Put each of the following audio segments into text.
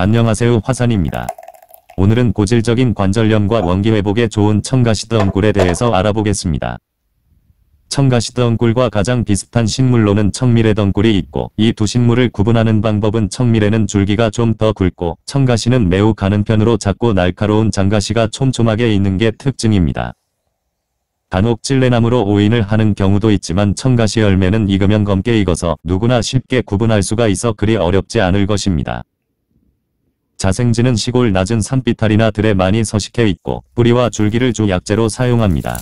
안녕하세요 화산입니다. 오늘은 고질적인 관절염과 원기 회복에 좋은 청가시드 엉꿀에 대해서 알아보겠습니다. 청가시드 엉꿀과 가장 비슷한 식물로는 청미래 덩꿀이 있고 이 두 식물을 구분하는 방법은 청미래는 줄기가 좀 더 굵고 청가시는 매우 가는 편으로 작고 날카로운 장가시가 촘촘하게 있는 게 특징입니다. 간혹 찔레나무로 오인을 하는 경우도 있지만 청가시 열매는 익으면 검게 익어서 누구나 쉽게 구분할 수가 있어 그리 어렵지 않을 것입니다. 자생지는 시골 낮은 산비탈이나 들에 많이 서식해 있고 뿌리와 줄기를 주 약재로 사용합니다.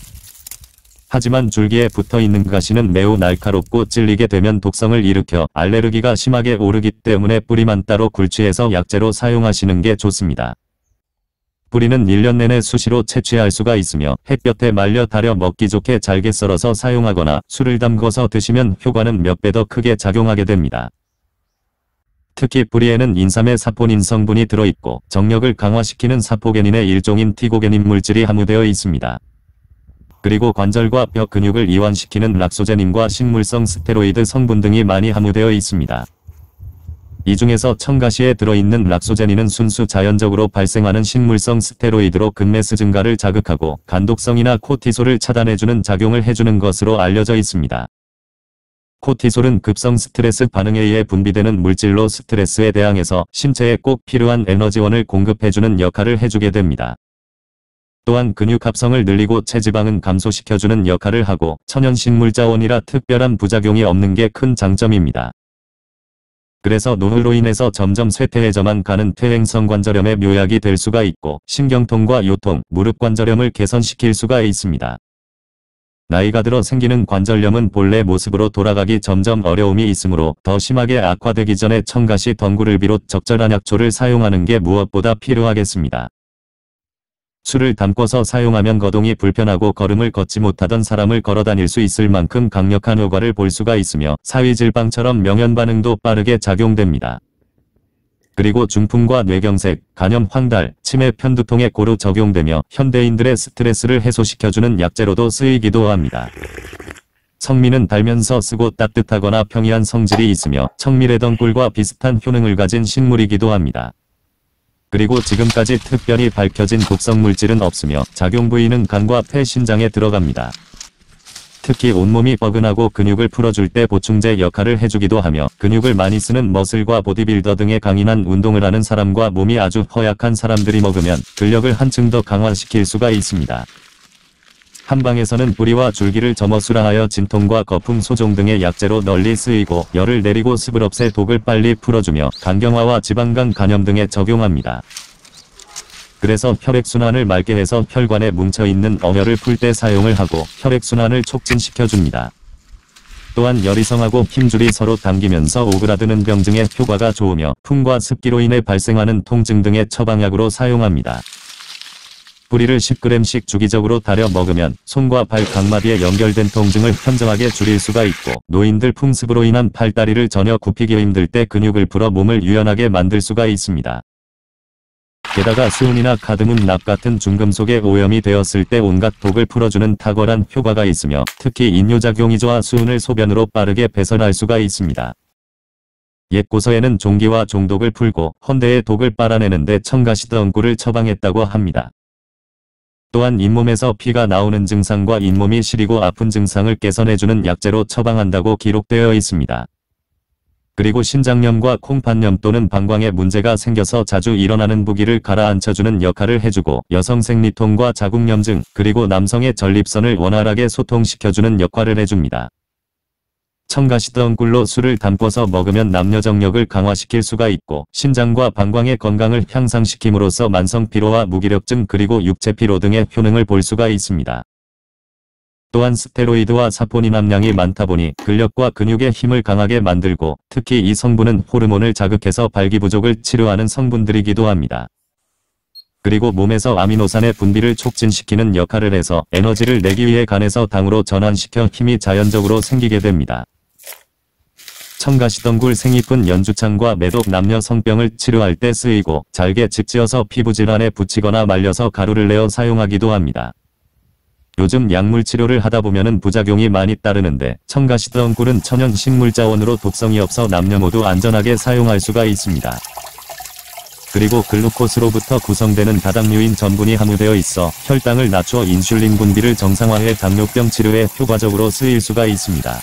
하지만 줄기에 붙어 있는 가시는 매우 날카롭고 찔리게 되면 독성을 일으켜 알레르기가 심하게 오르기 때문에 뿌리만 따로 굴치해서 약재로 사용하시는 게 좋습니다. 뿌리는 1년 내내 수시로 채취할 수가 있으며 햇볕에 말려 달여 먹기 좋게 잘게 썰어서 사용하거나 술을 담궈서 드시면 효과는 몇 배 더 크게 작용하게 됩니다. 특히 뿌리에는 인삼의 사포닌 성분이 들어있고 정력을 강화시키는 사포게닌의 일종인 티고게닌 물질이 함유되어 있습니다. 그리고 관절과 뼈 근육을 이완시키는 락소제닌과 식물성 스테로이드 성분 등이 많이 함유되어 있습니다. 이 중에서 청가시에 들어있는 락소제닌은 순수 자연적으로 발생하는 식물성 스테로이드로 근매스 증가를 자극하고 간독성이나 코티솔을 차단해주는 작용을 해주는 것으로 알려져 있습니다. 코티솔은 급성 스트레스 반응에 의해 분비되는 물질로 스트레스에 대항해서 신체에 꼭 필요한 에너지원을 공급해주는 역할을 해주게 됩니다. 또한 근육 합성을 늘리고 체지방은 감소시켜주는 역할을 하고 천연식물자원이라 특별한 부작용이 없는 게 큰 장점입니다. 그래서 노후로 인해서 점점 쇠퇴해져만 가는 퇴행성 관절염의 묘약이 될 수가 있고 신경통과 요통, 무릎 관절염을 개선시킬 수가 있습니다. 나이가 들어 생기는 관절염은 본래 모습으로 돌아가기 점점 어려움이 있으므로 더 심하게 악화되기 전에 청가시 덩굴을 비롯 적절한 약초를 사용하는 게 무엇보다 필요하겠습니다. 술을 담궈서 사용하면 거동이 불편하고 걸음을 걷지 못하던 사람을 걸어 다닐 수 있을 만큼 강력한 효과를 볼 수가 있으며 사위질방처럼 명현 반응도 빠르게 작용됩니다. 그리고 중풍과 뇌경색, 간염 황달, 치매 편두통에 고루 적용되며 현대인들의 스트레스를 해소시켜주는 약재로도 쓰이기도 합니다. 성미는 달면서 쓰고 따뜻하거나 평이한 성질이 있으며 청미래던 꿀과 비슷한 효능을 가진 식물이기도 합니다. 그리고 지금까지 특별히 밝혀진 독성 물질은 없으며 작용 부위는 간과 폐 신장에 들어갑니다. 특히 온몸이 뻐근하고 근육을 풀어줄 때 보충제 역할을 해주기도 하며 근육을 많이 쓰는 머슬과 보디빌더 등의 강인한 운동을 하는 사람과 몸이 아주 허약한 사람들이 먹으면 근력을 한층 더 강화시킬 수가 있습니다. 한방에서는 뿌리와 줄기를 점어 수라하여 진통과 거풍 소종 등의 약재로 널리 쓰이고 열을 내리고 없애 독을 빨리 풀어주며 간경화와 지방간 간염 등에 적용합니다. 그래서 혈액순환을 맑게 해서 혈관에 뭉쳐있는 어혈을 풀 때 사용을 하고 혈액순환을 촉진시켜줍니다. 또한 열이 성하고 힘줄이 서로 당기면서 오그라드는 병증에 효과가 좋으며 풍과 습기로 인해 발생하는 통증 등의 처방약으로 사용합니다. 뿌리를 10g씩 주기적으로 달여 먹으면 손과 발 각마디에 연결된 통증을 현저하게 줄일 수가 있고 노인들 풍습으로 인한 팔다리를 전혀 굽히기 힘들 때 근육을 풀어 몸을 유연하게 만들 수가 있습니다. 게다가 수은이나 카드문 납 같은 중금속에 오염이 되었을 때 온갖 독을 풀어주는 탁월한 효과가 있으며 특히 인뇨작용이 좋아 수은을 소변으로 빠르게 배설할 수가 있습니다. 옛 고서에는 종기와 종독을 풀고 헌대의 독을 빨아내는데 청가시드 엉꿀을 처방했다고 합니다. 또한 잇몸에서 피가 나오는 증상과 잇몸이 시리고 아픈 증상을 개선해주는 약재로 처방한다고 기록되어 있습니다. 그리고 신장염과 콩팥염 또는 방광에 문제가 생겨서 자주 일어나는 부기를 가라앉혀주는 역할을 해주고 여성 생리통과 자궁염증 그리고 남성의 전립선을 원활하게 소통시켜주는 역할을 해줍니다. 청가시던 꿀로 술을 담궈서 먹으면 남녀 정력을 강화시킬 수가 있고 신장과 방광의 건강을 향상시킴으로써 만성 피로와 무기력증 그리고 육체 피로 등의 효능을 볼 수가 있습니다. 또한 스테로이드와 사포닌 함량이 많다 보니 근력과 근육의 힘을 강하게 만들고 특히 이 성분은 호르몬을 자극해서 발기부족을 치료하는 성분들이기도 합니다. 그리고 몸에서 아미노산의 분비를 촉진시키는 역할을 해서 에너지를 내기 위해 간에서 당으로 전환시켜 힘이 자연적으로 생기게 됩니다. 청가시덩굴 생이쁜 연주창과 매독 남녀 성병을 치료할 때 쓰이고 잘게 직지어서 피부질환에 붙이거나 말려서 가루를 내어 사용하기도 합니다. 요즘 약물 치료를 하다 보면은 부작용이 많이 따르는데 청가시던 꿀은 천연 식물 자원으로 독성이 없어 남녀 모두 안전하게 사용할 수가 있습니다. 그리고 글루코스로부터 구성되는 다당류인 전분이 함유되어 있어 혈당을 낮춰 인슐린 분비를 정상화해 당뇨병 치료에 효과적으로 쓰일 수가 있습니다.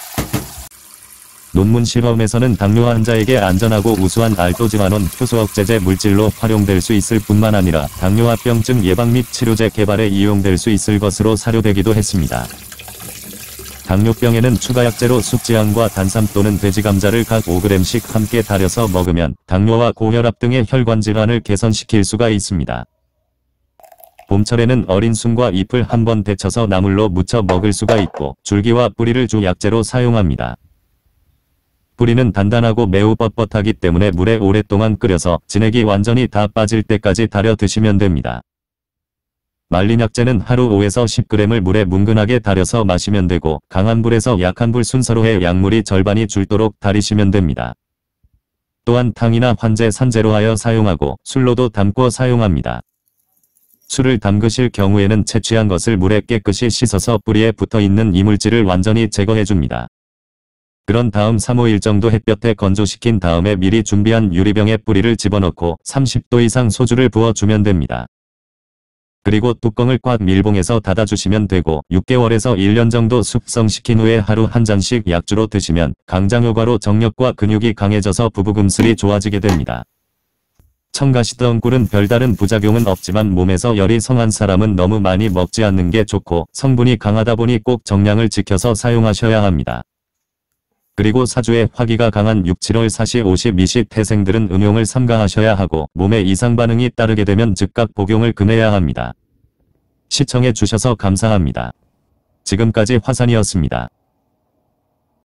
논문 실험에서는 당뇨 환자에게 안전하고 우수한 알토지만원 효소 억제제 물질로 활용될 수 있을 뿐만 아니라 당뇨합병증 예방 및 치료제 개발에 이용될 수 있을 것으로 사료되기도 했습니다. 당뇨병에는 추가 약재로 숙지향과 단삼 또는 돼지 감자를 각 5g씩 함께 달여서 먹으면 당뇨와 고혈압 등의 혈관 질환을 개선시킬 수가 있습니다. 봄철에는 어린 순과 잎을 한번 데쳐서 나물로 무쳐 먹을 수가 있고 줄기와 뿌리를 주 약재로 사용합니다. 뿌리는 단단하고 매우 뻣뻣하기 때문에 물에 오랫동안 끓여서 진액이 완전히 다 빠질 때까지 달여 드시면 됩니다. 말린 약재는 하루 5에서 10g을 물에 뭉근하게 달여서 마시면 되고 강한 불에서 약한 불 순서로 해 약물이 절반이 줄도록 달이시면 됩니다. 또한 탕이나 환제 산재로 하여 사용하고 술로도 담고 사용합니다. 술을 담그실 경우에는 채취한 것을 물에 깨끗이 씻어서 뿌리에 붙어있는 이물질을 완전히 제거해줍니다. 그런 다음 3-5일 정도 햇볕에 건조시킨 다음에 미리 준비한 유리병에 뿌리를 집어넣고 30도 이상 소주를 부어주면 됩니다. 그리고 뚜껑을 꽉 밀봉해서 닫아주시면 되고 6개월에서 1년 정도 숙성시킨 후에 하루 한 잔씩 약주로 드시면 강장효과로 정력과 근육이 강해져서 부부금슬이 좋아지게 됩니다. 청가시던 꿀은 별다른 부작용은 없지만 몸에서 열이 성한 사람은 너무 많이 먹지 않는 게 좋고 성분이 강하다 보니 꼭 정량을 지켜서 사용하셔야 합니다. 그리고 사주에 화기가 강한 6, 7월 4시 52시 태생들은 음용을 삼가하셔야 하고 몸에 이상 반응이 따르게 되면 즉각 복용을 금해야 합니다. 시청해 주셔서 감사합니다. 지금까지 화산이었습니다.